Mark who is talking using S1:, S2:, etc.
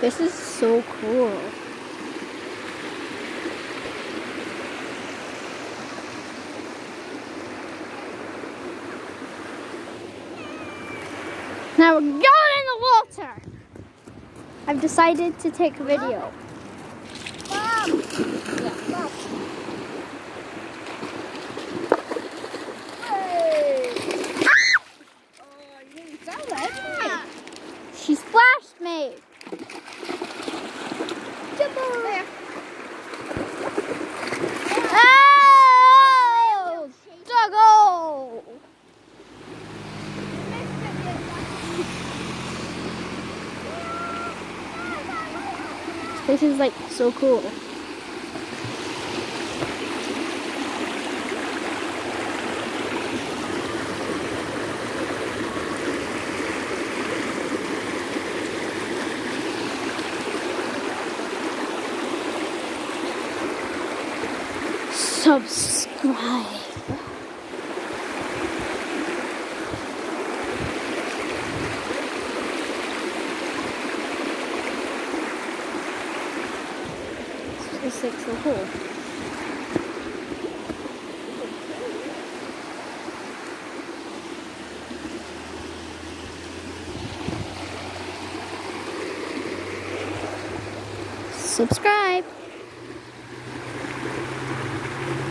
S1: This is so cool. Now we're going in the water. I've decided to take a video.
S2: Mom.
S1: Yeah.
S2: Mom. Hey. Oh, you tell that.
S1: She splashed me. This is like so cool. Subscribe. It's like so. Subscribe.